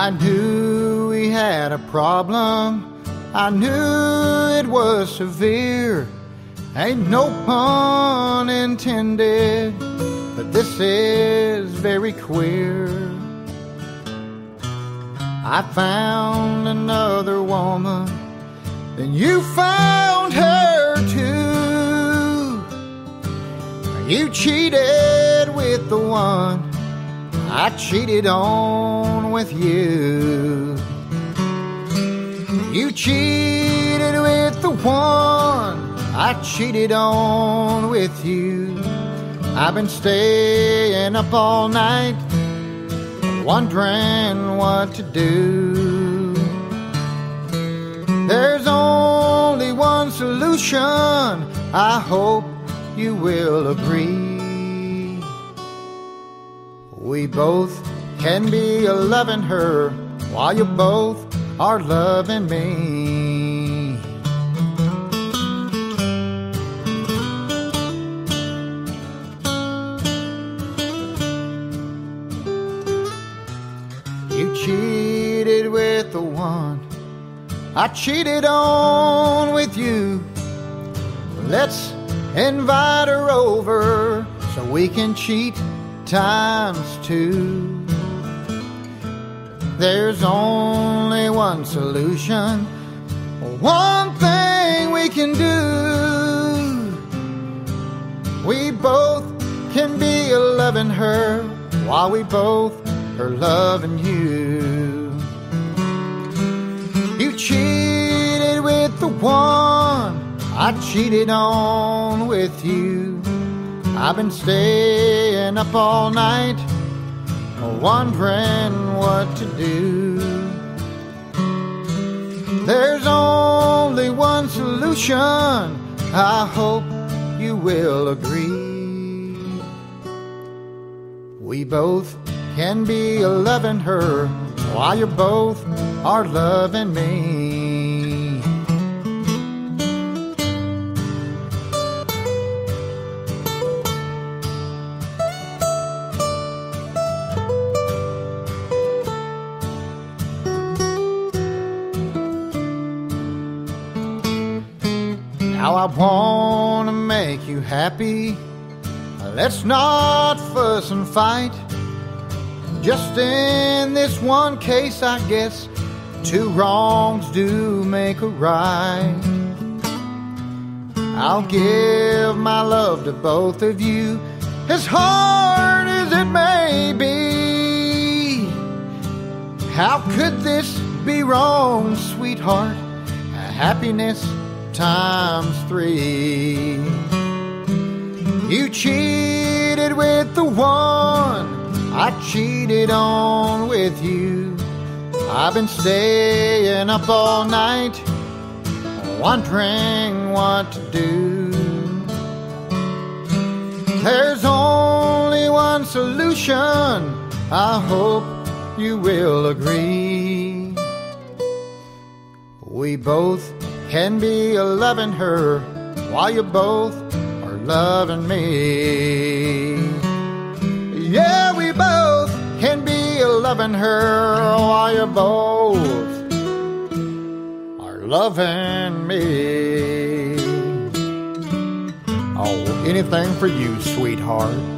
I knew we had a problem. I knew it was severe. Ain't no pun intended, but this is very queer. I found another woman, then you found her too. You cheated with the one I cheated on with you. You cheated with the one I cheated on with you. I've been staying up all night, wondering what to do. There's only one solution. I hope you will agree. We both can be a loving her while you both are loving me. You cheated with the one I cheated on with you. Let's invite her over so we can cheat times two. There's only one solution, one thing we can do. We both can be loving her while we both are loving you. You cheated with the one I cheated on with you. I've been staying up all night wondering what to do. There's only one solution. I hope you will agree. We both can be loving her while you both are loving me. Now I wanna make you happy. Let's not fuss and fight. Just in this one case, I guess two wrongs do make a right. I'll give my love to both of you, as hard as it may be. How could this be wrong, sweetheart? Happiness times three. You cheated with the one I cheated on with you. I've been staying up all night, wondering what to do. There's only one solution. I hope you will agree. We both can be a loving her while you both are loving me. Yeah, we both can be a loving her while you both are loving me. Oh, anything for you, sweetheart.